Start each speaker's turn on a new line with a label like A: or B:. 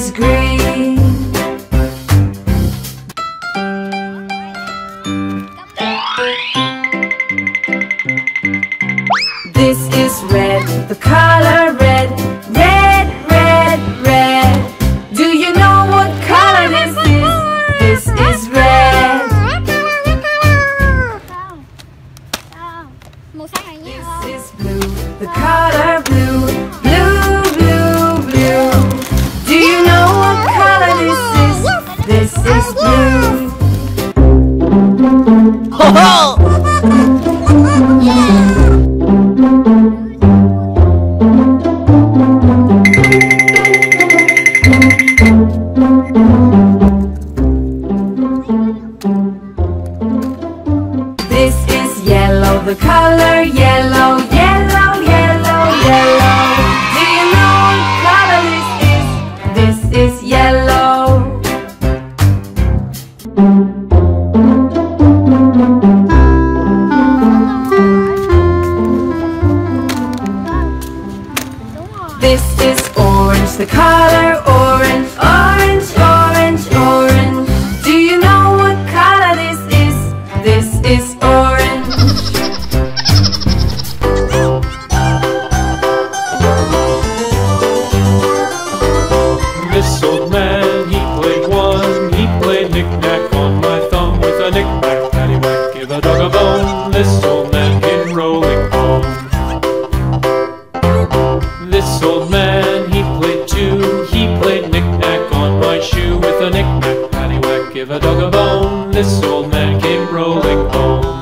A: is green. This is red, the color red, red, red, red. Do you know what color this is? This is red. This is blue, the color. Ho ho! This is yellow, the color yellow, yellow, yellow, yellow. Do you know what color this is? This is yellow. This is orange, the color orange, orange, orange, orange. Do you know what color this is? This is orange.
B: This old man, he played one. He played knick-knack on my thumb with a knick-knack, paddywhack, give a dog a bone. This old back, came rolling home.